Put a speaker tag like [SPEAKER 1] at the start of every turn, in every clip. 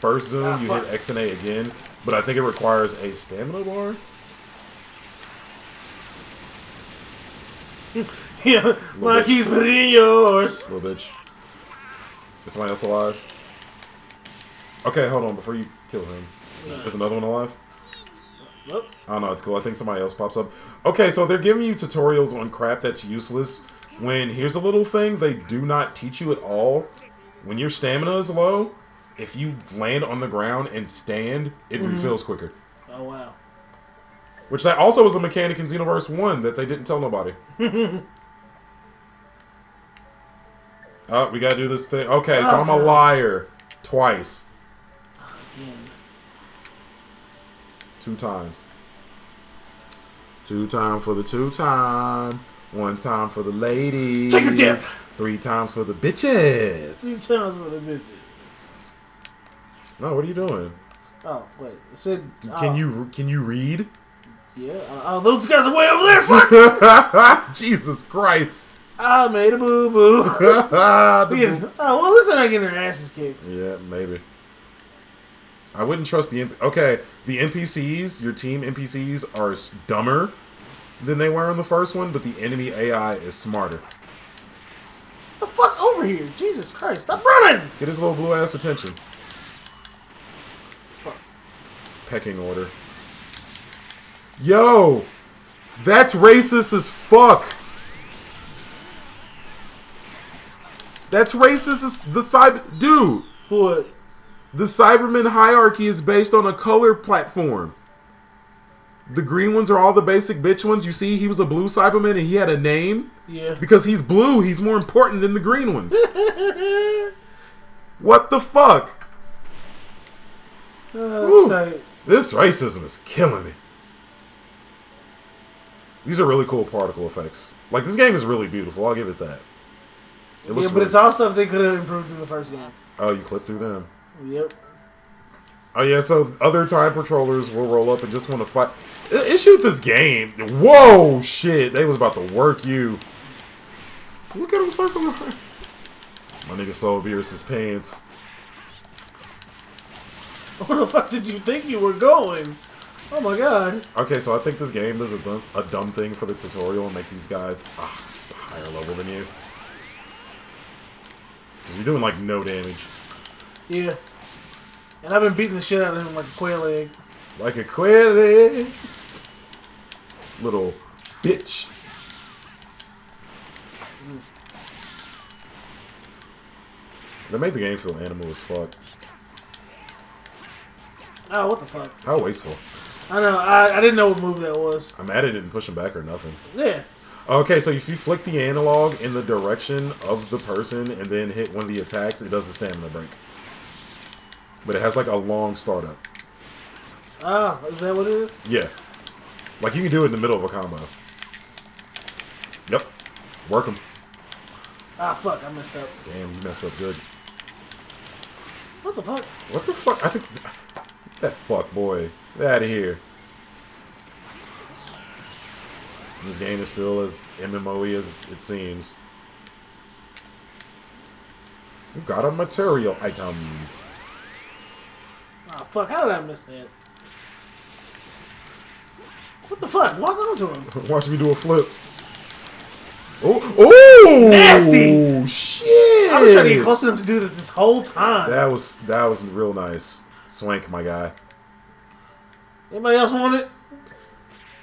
[SPEAKER 1] first zoom,
[SPEAKER 2] Ah,
[SPEAKER 1] you hit X and A again, but I think it requires a stamina bar.
[SPEAKER 2] Yeah, my
[SPEAKER 1] bitch.
[SPEAKER 2] keys between yours.
[SPEAKER 1] Little bitch. Is somebody else alive? Okay, hold on. Before you kill him, is, is another one alive?
[SPEAKER 2] Nope.
[SPEAKER 1] I don't know. It's cool. I think somebody else pops up. Okay, so they're giving you tutorials on crap that's useless. When here's a little thing they do not teach you at all. When your stamina is low, if you land on the ground and stand, it mm-hmm. refills quicker.
[SPEAKER 2] Oh wow.
[SPEAKER 1] Which that also was a mechanic in Xenoverse 1 that they didn't tell nobody. oh, we gotta do this thing. Okay, so I'm a
[SPEAKER 2] Oh.
[SPEAKER 1] liar. Twice.
[SPEAKER 2] Again.
[SPEAKER 1] Two times. Two time for the two time. One time for the ladies.
[SPEAKER 2] Take a dip.
[SPEAKER 1] Three times for the bitches.
[SPEAKER 2] Three times for the bitches.
[SPEAKER 1] No, what are you doing?
[SPEAKER 2] Oh wait, it said.
[SPEAKER 1] Can
[SPEAKER 2] oh,
[SPEAKER 1] you can you read?
[SPEAKER 2] Yeah. uh, Oh, those guys are way over there. Fuck!
[SPEAKER 1] Jesus Christ.
[SPEAKER 2] I made a boo boo. Get- oh well, at least they're not getting their asses kicked.
[SPEAKER 1] Yeah, maybe. I wouldn't trust the NP- okay. The NPCs, your team NPCs, are dumber than they were in the first one, but the enemy AI is smarter.
[SPEAKER 2] The fuck over here, Jesus Christ! Stop running.
[SPEAKER 1] Get his little blue ass attention.
[SPEAKER 2] Fuck.
[SPEAKER 1] Pecking order. Yo, that's racist as fuck. That's racist as the cyber dude.
[SPEAKER 2] What?
[SPEAKER 1] The Saibaman hierarchy is based on a color platform. The green ones are all the basic bitch ones. You see, he was a blue Saibaman and he had a name.
[SPEAKER 2] Yeah.
[SPEAKER 1] Because he's blue, he's more important than the green ones. what the fuck?
[SPEAKER 2] Uh,
[SPEAKER 1] This racism is killing me. These are really cool particle effects. Like, this game is really beautiful, I'll give it that. It
[SPEAKER 2] yeah, but
[SPEAKER 1] really-
[SPEAKER 2] it's all stuff they could have improved in the first game.
[SPEAKER 1] Oh, you clip through them.
[SPEAKER 2] Yep.
[SPEAKER 1] Oh yeah, so other time patrollers will roll up and just want to fight. Issue this game. Whoa, shit! They was about to work you. Look at him circling. My nigga Soul Beers his pants.
[SPEAKER 2] Where the fuck did you think you were going? Oh my god.
[SPEAKER 1] Okay, so I think this game is a dumb, a dumb thing for the tutorial and make these guys ah, higher level than you. You're doing like no damage,
[SPEAKER 2] Yeah. And I've been beating the shit out of him like a quail egg.
[SPEAKER 1] like a quilly little bitch. They made the game feel animal as fuck.
[SPEAKER 2] Oh, what the fuck?
[SPEAKER 1] How wasteful.
[SPEAKER 2] I know. I, I didn't know what move that was.
[SPEAKER 1] I'm mad it didn't push him back or nothing.
[SPEAKER 2] Yeah.
[SPEAKER 1] Okay, so if you flick the analog in the direction of the person and then hit one of the attacks, it does a stamina break. But it has like a long startup.
[SPEAKER 2] Ah, is that what it is?
[SPEAKER 1] Yeah. Like you can do it in the middle of a combo. Yep. Work them.
[SPEAKER 2] Ah, fuck. I messed up.
[SPEAKER 1] Damn, you messed up good.
[SPEAKER 2] What the fuck?
[SPEAKER 1] What the fuck? I think that fuck boy. Get out of here. This game is still as MMOE as it seems. You got a material item.
[SPEAKER 2] Ah, fuck. How did I miss that? What the fuck? Walk onto him.
[SPEAKER 1] Watch me do a flip. Oh, oh,
[SPEAKER 2] Nasty!
[SPEAKER 1] Shit!
[SPEAKER 2] I was trying to get close to him to do that this whole time.
[SPEAKER 1] That was that was real nice. Swank, my guy.
[SPEAKER 2] Anybody else want it?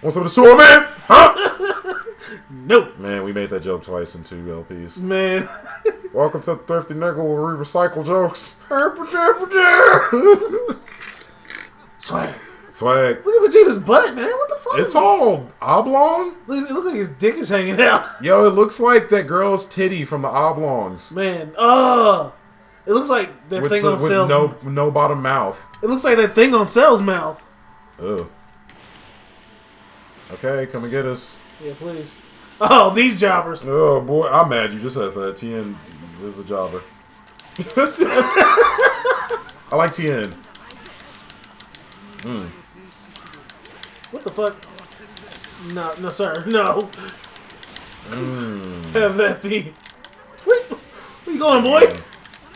[SPEAKER 1] Want some of the sword, man? Huh?
[SPEAKER 2] No.
[SPEAKER 1] man, we made that joke twice in two LPs.
[SPEAKER 2] Man.
[SPEAKER 1] Welcome to Thrifty Niggle where we recycle jokes.
[SPEAKER 2] Swag.
[SPEAKER 1] Swag.
[SPEAKER 2] Look at Vegeta's butt, man. What the fuck?
[SPEAKER 1] It's all oblong.
[SPEAKER 2] Look, it looks like his dick is hanging out.
[SPEAKER 1] Yo, it looks like that girl's titty from the oblongs.
[SPEAKER 2] Man, oh. It looks like that
[SPEAKER 1] With,
[SPEAKER 2] thing
[SPEAKER 1] the,
[SPEAKER 2] on
[SPEAKER 1] with
[SPEAKER 2] sales.
[SPEAKER 1] no no bottom mouth.
[SPEAKER 2] It looks like that thing on sales mouth.
[SPEAKER 1] Ugh. Okay, come and get us.
[SPEAKER 2] Yeah, please. Oh, these jobbers.
[SPEAKER 1] Oh boy, I'm mad you just said that. TN is a jobber. I like TN. Mm.
[SPEAKER 2] What the fuck? No, no, sir. No.
[SPEAKER 1] Mm.
[SPEAKER 2] Have that be. Where, where you going, boy?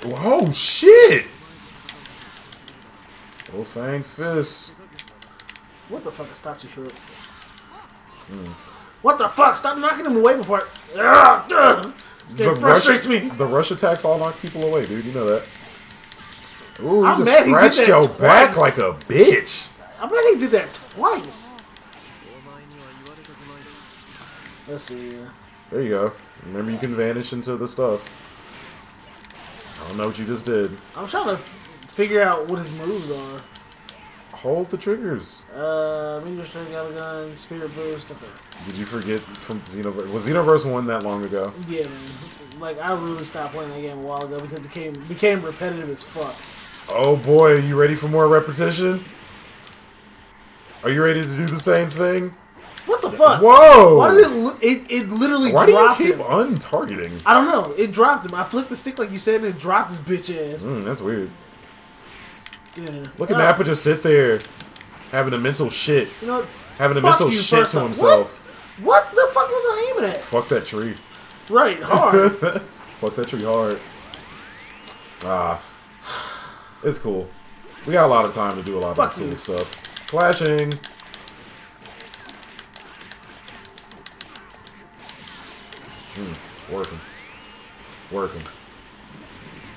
[SPEAKER 1] Oh shit! Oh, Fang Fist.
[SPEAKER 2] What the fuck? Stop too short.
[SPEAKER 1] Hmm.
[SPEAKER 2] What the fuck? Stop knocking him away before. I... Ugh, ugh. This game frustrates
[SPEAKER 1] rush,
[SPEAKER 2] me.
[SPEAKER 1] The rush attacks all knock people away, dude. You know that. Ooh, you just
[SPEAKER 2] he
[SPEAKER 1] scratched your back like a bitch.
[SPEAKER 2] I bet he did that twice. Let's see. here.
[SPEAKER 1] There you go. Remember, you can vanish into the stuff. I don't know what you just did.
[SPEAKER 2] I'm trying to f- figure out what his moves are.
[SPEAKER 1] Hold the triggers.
[SPEAKER 2] Uh, meteor strike, out gun, spirit boost. Okay.
[SPEAKER 1] Did you forget from Xenoverse? Was Xenoverse one that long ago?
[SPEAKER 2] Yeah, man. Like I really stopped playing that game a while ago because it became became repetitive as fuck.
[SPEAKER 1] Oh boy, are you ready for more repetition? Are you ready to do the same thing?
[SPEAKER 2] What the fuck?
[SPEAKER 1] Whoa!
[SPEAKER 2] Why did it? It, it literally
[SPEAKER 1] Why do you
[SPEAKER 2] dropped
[SPEAKER 1] keep
[SPEAKER 2] him.
[SPEAKER 1] untargeting?
[SPEAKER 2] I don't know. It dropped him. I flicked the stick like you said, and it dropped his bitch ass.
[SPEAKER 1] Mm, that's weird.
[SPEAKER 2] Yeah.
[SPEAKER 1] Look at
[SPEAKER 2] Oh,
[SPEAKER 1] Nappa just sit there, having a mental shit,
[SPEAKER 2] You know
[SPEAKER 1] having a mental shit to himself.
[SPEAKER 2] What? What the fuck was I aiming at?
[SPEAKER 1] Fuck that tree.
[SPEAKER 2] Right, hard.
[SPEAKER 1] Fuck that tree hard. Ah, it's cool. We got a lot of time to do a lot
[SPEAKER 2] Fuck
[SPEAKER 1] of cool
[SPEAKER 2] you.
[SPEAKER 1] stuff. Flashing. Hmm, working. Working.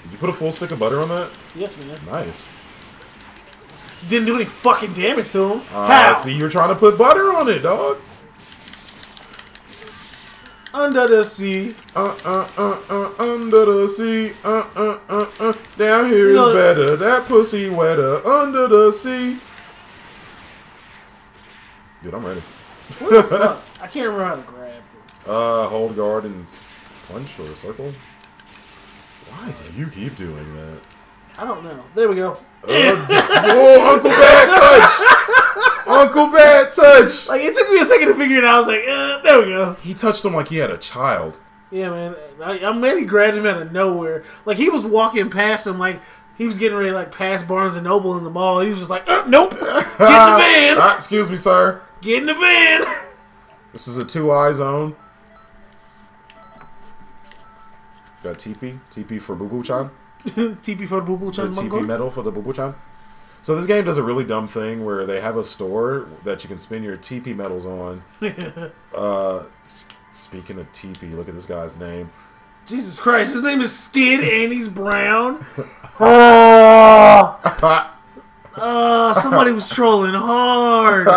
[SPEAKER 1] Did you put a full stick of butter on that?
[SPEAKER 2] yes, man.
[SPEAKER 1] Nice.
[SPEAKER 2] Didn't do any fucking damage to him.
[SPEAKER 1] Ah,
[SPEAKER 2] How?
[SPEAKER 1] see, you're trying to put butter on it, dog.
[SPEAKER 2] Under the sea.
[SPEAKER 1] Uh, uh, uh, uh, under the sea. Uh, uh, uh, uh. Down here is
[SPEAKER 2] You know-
[SPEAKER 1] better. That pussy wetter. Under the sea. Dude, I'm ready.
[SPEAKER 2] What the fuck? I can't remember how to grab.
[SPEAKER 1] Uh, hold guard and punch or circle. Why do you keep doing that?
[SPEAKER 2] I don't know. There we go.
[SPEAKER 1] Uh, whoa, Uncle Bad touch! Uncle Bad touch!
[SPEAKER 2] Like it took me a second to figure it out. I was like, uh, there we go.
[SPEAKER 1] He touched him like he had a child.
[SPEAKER 2] Yeah, man. I, I'm mad he grabbed him out of nowhere. Like he was walking past him, like he was getting ready to like pass Barnes and Noble in the mall. He was just like, uh, nope. Get in the van.
[SPEAKER 1] Ah, excuse me, sir.
[SPEAKER 2] Get in the van.
[SPEAKER 1] This is a two-eye zone. Got TP. TP for Boo Boo Chan.
[SPEAKER 2] TP for the Boo Boo Chan
[SPEAKER 1] TP medal for the Boo Boo Chan. So this game does a really dumb thing where they have a store that you can spend your TP medals on. uh, speaking of TP, look at this guy's name.
[SPEAKER 2] Jesus Christ, his name is Skid and he's brown. Uh, somebody was trolling hard.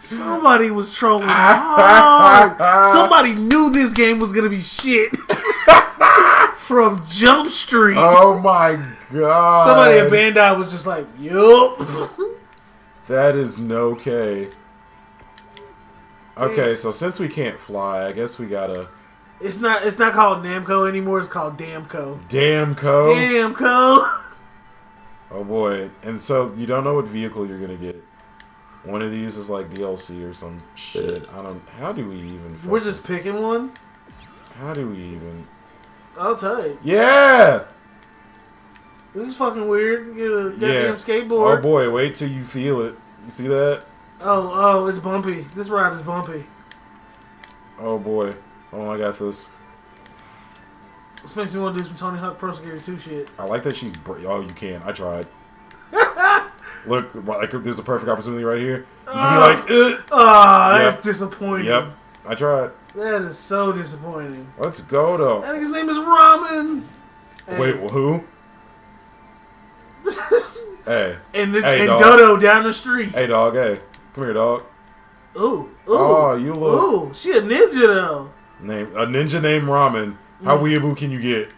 [SPEAKER 2] Somebody was trolling hard. Somebody knew this game was gonna be shit. From Jump Street.
[SPEAKER 1] oh my god!
[SPEAKER 2] Somebody at Bandai was just like, yup.
[SPEAKER 1] That is no K. Okay, so since we can't fly, I guess we gotta.
[SPEAKER 2] It's not it's not called Namco anymore, it's called Damco.
[SPEAKER 1] Damn, Co.
[SPEAKER 2] Damco.
[SPEAKER 1] Oh boy. And so you don't know what vehicle you're gonna get. One of these is like DLC or some shit. I don't. How do we even?
[SPEAKER 2] We're
[SPEAKER 1] fucking-
[SPEAKER 2] just picking one.
[SPEAKER 1] How do we even?
[SPEAKER 2] I'll tell you.
[SPEAKER 1] Yeah.
[SPEAKER 2] This is fucking weird. Get a goddamn
[SPEAKER 1] Yeah.
[SPEAKER 2] skateboard.
[SPEAKER 1] Oh boy, wait till you feel it. You see that?
[SPEAKER 2] Oh, oh, it's bumpy. This ride is bumpy.
[SPEAKER 1] Oh boy. Oh, I got this.
[SPEAKER 2] This makes me want to do some Tony Hawk Pro Skater 2 shit.
[SPEAKER 1] I like that she's. Bra- oh, you can. I tried. Look, like there's a perfect opportunity right here. You can be like, "Ugh."
[SPEAKER 2] Ah,
[SPEAKER 1] Yep.
[SPEAKER 2] that's disappointing.
[SPEAKER 1] yep. I tried.
[SPEAKER 2] That is so disappointing.
[SPEAKER 1] Let's go though.
[SPEAKER 2] I think his name is Ramen.
[SPEAKER 1] Wait, who? Hey,
[SPEAKER 2] and the,
[SPEAKER 1] Hey,
[SPEAKER 2] and
[SPEAKER 1] dog.
[SPEAKER 2] Dodo down the street.
[SPEAKER 1] hey, dog. Hey, come here, dog.
[SPEAKER 2] Ooh, ooh.
[SPEAKER 1] Oh, you look
[SPEAKER 2] Ooh, she a ninja though.
[SPEAKER 1] name a ninja named Ramen. How
[SPEAKER 2] Mm.
[SPEAKER 1] weeaboo can you get?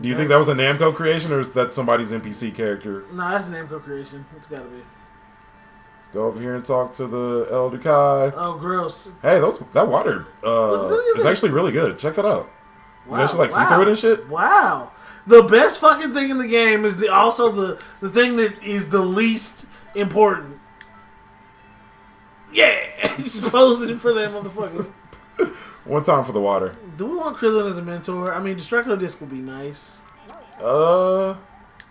[SPEAKER 1] Do you think that was a Namco creation or is that somebody's NPC character?
[SPEAKER 2] Nah, that's a Namco creation. It's gotta be.
[SPEAKER 1] Let's go over here and talk to the Elder Kai.
[SPEAKER 2] Oh, gross.
[SPEAKER 1] Hey, those that water uh, is actually really good. Check that out. Wow, You
[SPEAKER 2] Wow,
[SPEAKER 1] actually like see through it and shit.
[SPEAKER 2] Wow. The best fucking thing in the game is the also the the thing that is the least important. Yeah, he's posing for that motherfucker.
[SPEAKER 1] One time for the water.
[SPEAKER 2] Do we want Krillin as a mentor? I mean, Destructo Disc would be nice.
[SPEAKER 1] Uh,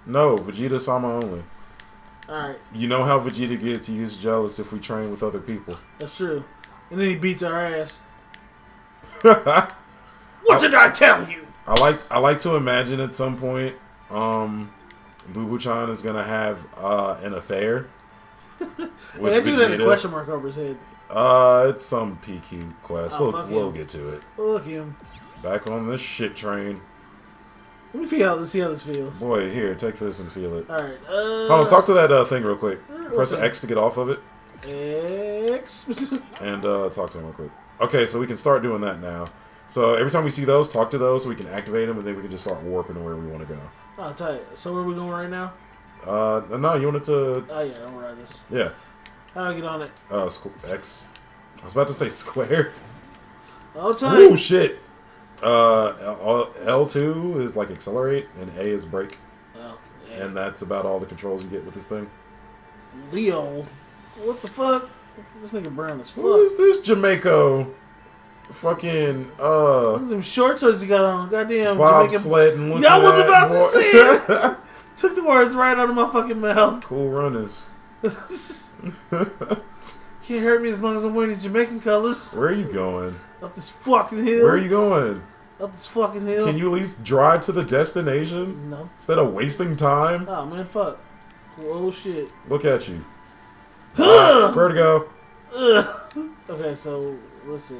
[SPEAKER 1] no, Vegeta Sama only.
[SPEAKER 2] All right,
[SPEAKER 1] You know how Vegeta gets. He gets jealous if we train with other people.
[SPEAKER 2] that's true. And then he beats our ass. What did I tell you?
[SPEAKER 1] I like I like to imagine at some point, um, Boo Boo Chan is gonna have uh, an affair with
[SPEAKER 2] dude had a question mark over his head.
[SPEAKER 1] Uh, it's some PQ quest.
[SPEAKER 2] Oh,
[SPEAKER 1] we'll we'll
[SPEAKER 2] him.
[SPEAKER 1] get to it.
[SPEAKER 2] Oh, look at him.
[SPEAKER 1] Back on this shit train,
[SPEAKER 2] Let me feel how, let's see how this feels.
[SPEAKER 1] boy. Here, take this and feel it.
[SPEAKER 2] All right. Uh,
[SPEAKER 1] Hold on, talk to that uh, thing real quick.
[SPEAKER 2] uh,
[SPEAKER 1] Press
[SPEAKER 2] okay.
[SPEAKER 1] X to get off of it,
[SPEAKER 2] X.
[SPEAKER 1] and uh, talk to him real quick. Okay, so we can start doing that now. So every time we see those, talk to those, so we can activate them, and then we can just start warping to where we want to go.
[SPEAKER 2] oh, tight. So where are we going right now?
[SPEAKER 1] Uh, no, you wanted to,
[SPEAKER 2] Oh yeah, don't ride this.
[SPEAKER 1] yeah.
[SPEAKER 2] How do I get on it?
[SPEAKER 1] Uh, squ- X. I was about to say square.
[SPEAKER 2] Oh, tight.
[SPEAKER 1] Oh shit. Uh, L two is like accelerate, and A is brake,
[SPEAKER 2] Oh, yeah.
[SPEAKER 1] and that's about all the controls you get with this thing.
[SPEAKER 2] Leo. What the fuck? This nigga brown as fuck.
[SPEAKER 1] Who is this Jamaica? Fucking
[SPEAKER 2] Look
[SPEAKER 1] uh,
[SPEAKER 2] at them short shorts he got on. Goddamn Jamaican.
[SPEAKER 1] looking
[SPEAKER 2] Yeah, I was about to say it. Took the words right out of my fucking mouth.
[SPEAKER 1] Cool Runnings.
[SPEAKER 2] Can't hurt me as long as I'm wearing these Jamaican colors.
[SPEAKER 1] Where are you going?
[SPEAKER 2] Up this fucking hill.
[SPEAKER 1] Where are you going?
[SPEAKER 2] Up this fucking hill.
[SPEAKER 1] Can you at least drive to the destination
[SPEAKER 2] No.
[SPEAKER 1] instead of wasting time?
[SPEAKER 2] Oh man, fuck. Oh shit.
[SPEAKER 1] Look at you. Uh, vertigo.
[SPEAKER 2] Okay, so let's see.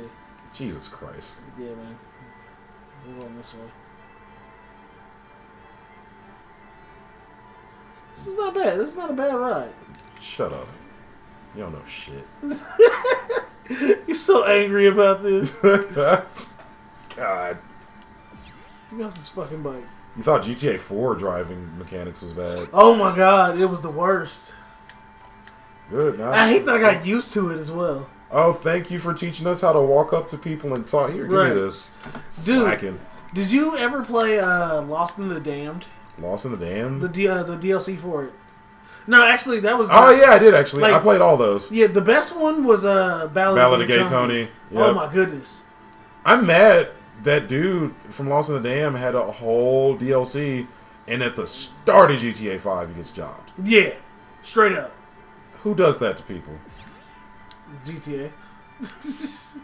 [SPEAKER 1] Jesus Christ.
[SPEAKER 2] Yeah, man. We're going this way. This is not bad. This is not a bad ride.
[SPEAKER 1] Shut up. You don't know shit.
[SPEAKER 2] You're so angry about this.
[SPEAKER 1] God.
[SPEAKER 2] Get me off this fucking bike.
[SPEAKER 1] You thought GTA 4 driving mechanics was bad.
[SPEAKER 2] Oh my god, it was the worst.
[SPEAKER 1] Good. Now.
[SPEAKER 2] I hate that I got used to it as well.
[SPEAKER 1] Oh, thank you for teaching us how to walk up to people and talk. Here, give
[SPEAKER 2] Right.
[SPEAKER 1] me this.
[SPEAKER 2] Dude.
[SPEAKER 1] Slacking.
[SPEAKER 2] Did you ever play uh, Lost and the Damned?
[SPEAKER 1] Lost and the Damned?
[SPEAKER 2] The D- uh, the DLC for it. No, actually, that was.
[SPEAKER 1] oh yeah, I did actually. I played all those.
[SPEAKER 2] yeah. The best one was uh, Ballad,
[SPEAKER 1] Ballad
[SPEAKER 2] of Gay Tony.
[SPEAKER 1] Tony.
[SPEAKER 2] Oh my goodness.
[SPEAKER 1] I'm mad that dude from Lost in the Dam had a whole DLC, and at the start of GTA 5 he gets jobbed.
[SPEAKER 2] Yeah, straight up
[SPEAKER 1] Who does that to people?
[SPEAKER 2] GTA.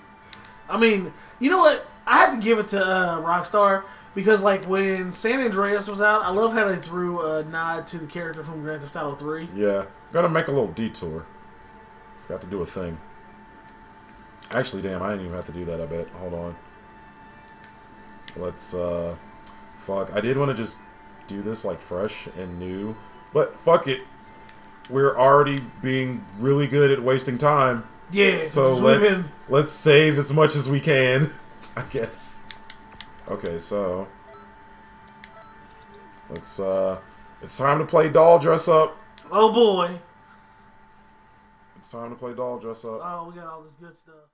[SPEAKER 2] I mean, you know what? I have to give it to uh, Rockstar because, like, when San Andreas was out, I love how they threw a nod to the character from Grand Theft Auto Three.
[SPEAKER 1] Yeah, gotta make a little detour. Forgot to do a thing. Actually, damn, I didn't even have to do that. I bet. Hold on. Let's uh, fuck. I did want to just do this like fresh and new, but fuck it. We're already being really good at wasting time,
[SPEAKER 2] Yeah.
[SPEAKER 1] so let's let's save as much as we can. I guess. Okay, so let's uh, it's time to play doll dress up.
[SPEAKER 2] Oh boy.
[SPEAKER 1] It's time to play doll dress up.
[SPEAKER 2] Oh, we got all this good stuff.